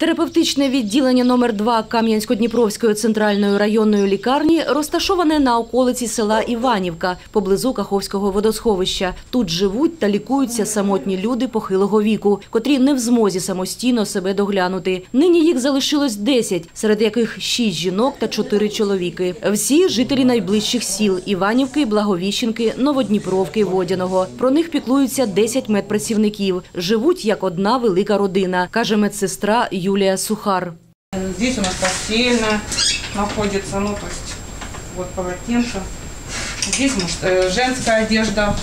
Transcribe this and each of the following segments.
Терапевтичне відділення номер 2 Кам'янсько-Дніпровської центральної районної лікарні розташоване на околиці села Іванівка, поблизу Каховського водосховища. Тут живуть та лікуються самотні люди похилого віку, котрі не в змозі самостійно себе доглянути. Нині їх залишилось 10, серед яких 6 жінок та 4 чоловіки. Всі жителі найближчих сіл Іванівки, Благовіщенки, Новодніпровки, Водяного. Про них піклуються 10 медпрацівників. Живуть як одна велика родина, каже медсестра Юлія Сухар. Здесь у нас постельная находится, ну то есть вот полотенце. Здесь муж- э, женская одежда.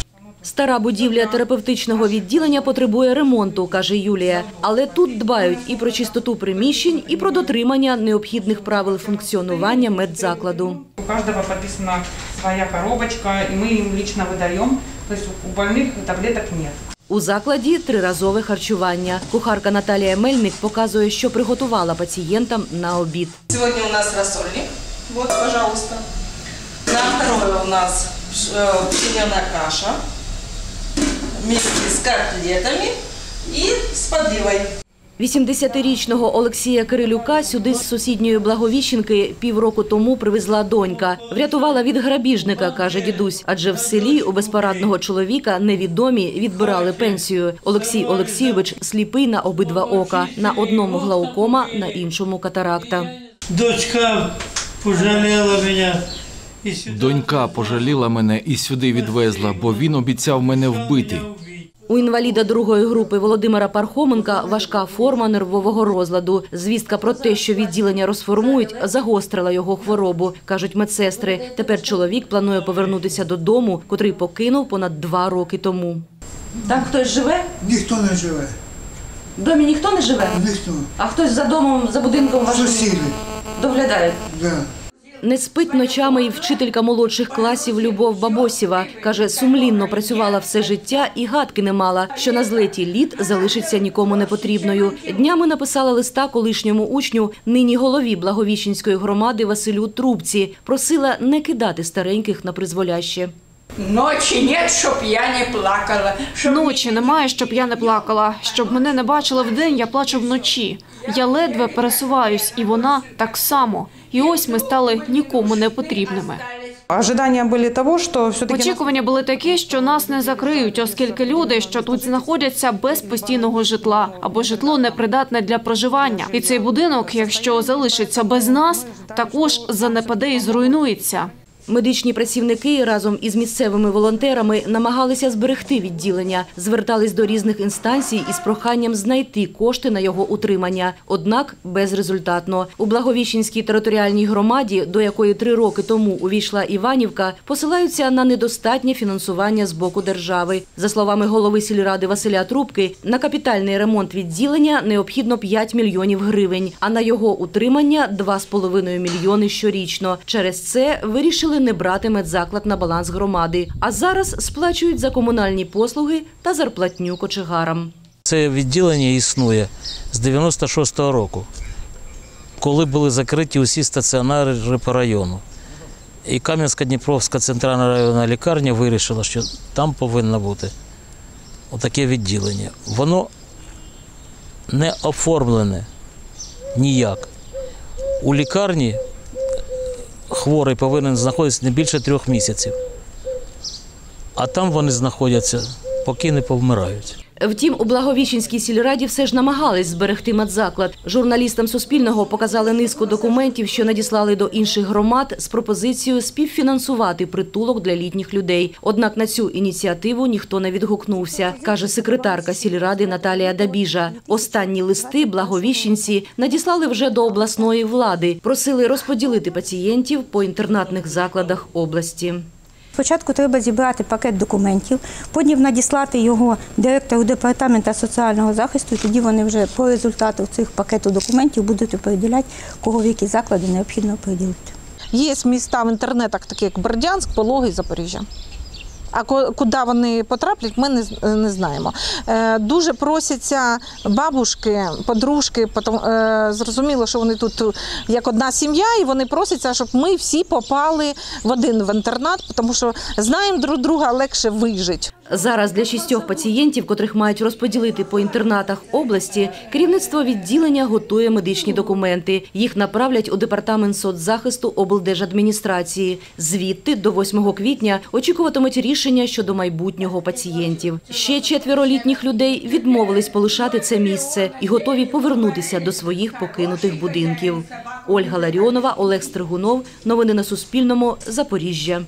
Стара будівля терапевтичного відділення потребує ремонту, каже Юлія. Але тут дбають і про чистоту приміщень, і про дотримання необхідних правил функціонування медзакладу. У каждого подписана своя коробочка, и мы им лично выдаем. То есть у больных таблеток нет. У закладі триразове харчування. Кухарка Наталія Мельник показує, що приготувала пацієнтам на обід. Сьогодні у нас рассольник. Вот, пожалуйста. На второе у нас пшеняна каша вместе с котлетами и с. 80-річного Олексія Кирилюка сюди з сусідньої Благовіщенки півроку тому привезла донька. Врятувала від грабіжника, каже дідусь, адже в селі у безпорадного чоловіка невідомі відбирали пенсію. Олексій Олексійович сліпий на обидва ока. На одному глаукома, на іншому катаракта. Дочка пожалела меня. И сюда Донька пожаліла мене і сюди відвезла, бо він обіцяв мене вбити. У інваліда другої групи Володимира Пархоменка важка форма нервового розладу. Звістка про те, що відділення розформують, загострила його хворобу, кажуть медсестри. Тепер чоловік планує повернутися додому, котрий покинув понад два роки тому. Там хтось живе? Ніхто не живе, В домі ніхто не живе? ніхто. А хтось за домом, за будинком вашим Сусіди, доглядає? да. Не спить ночами і вчителька молодших класів Любов Бабосєва. Каже, сумлінно працювала все життя і гадки не мала, що на злеті літ залишиться нікому не потрібною. Днями написала листа колишньому учню, нині голові Благовіщенської громади Василю Трубці. Просила не кидати стареньких на призволяще. Ночі нет, щоб я не плакала. Щоб Ночі немає, щоб я не плакала. Щоб мене не бачили вдень, я плачу вночі. Я ледве пересуваюсь, і вона так само. І ось ми стали нікому не потрібними. Ожидания были того, что все-таки... Очікування були такі, що нас не закриють, оскільки люди, що тут знаходяться без постійного житла або житло непридатне для проживання. І цей будинок, якщо залишиться без нас, також занепаде і зруйнується. Медичні працівники разом із місцевими волонтерами намагалися зберегти відділення, звертались до різних інстанцій із проханням знайти кошти на його утримання. Однак безрезультатно. У Благовіщенській територіальній громаді, до якої три роки тому увійшла Іванівка, посилаються на недостатнє фінансування з боку держави. За словами голови сільради Василя Трубки, на капітальний ремонт відділення необхідно 5 мільйонів гривень, а на його утримання 2,5 мільйони щорічно. Через це вирішили не брати медзаклад на баланс громади. А зараз сплачують за комунальні послуги та зарплатню кочегарам. Це відділення існує з 96-го року, коли були закриті усі стаціонари по району. І Кам'янська-Дніпровська центральна районна лікарня вирішила, що там повинно бути отаке відділення. Воно не оформлене ніяк. У лікарні хворий повинен знаходитися не більше трьох місяців. А там вони знаходяться, поки не повмирають. Втім, у Благовіщенській сільраді все ж намагались зберегти медзаклад. Журналістам Суспільного показали низку документів, що надіслали до інших громад з пропозицією співфінансувати притулок для літніх людей. Однак на цю ініціативу ніхто не відгукнувся, каже секретарка сільради Наталія Дабіжа. Останні листи благовіщенці надіслали вже до обласної влади. Просили розподілити пацієнтів по інтернатних закладах області. Спочатку треба зібрати пакет документів, потім надіслати його директору департаменту соціального захисту. і Тоді вони вже по результату цих пакету документів будуть оприділяти, кого в які заклади необхідно оприділити. Є міста в інтернетах, такі як Бердянськ, Пологи, Запоріжжя. А куди вони потраплять, ми не, не знаємо. Е, дуже просяться бабушки, подружки, потом, е, зрозуміло, що вони тут як одна сім'я, і вони просяться, щоб ми всі попали в один в інтернат, тому що знаємо друг друга легше вижити. Зараз для шістьох пацієнтів, котрих мають розподілити по інтернатах області, керівництво відділення готує медичні документи. Їх направлять у департамент соцзахисту облдержадміністрації. Звідти до 8 квітня очікуватимуть рішення щодо майбутнього пацієнтів. Ще четверо літніх людей відмовились полишати це місце і готові повернутися до своїх покинутих будинків. Ольга Ларіонова, Олег Стригунов. Новини на Суспільному. Запоріжжя.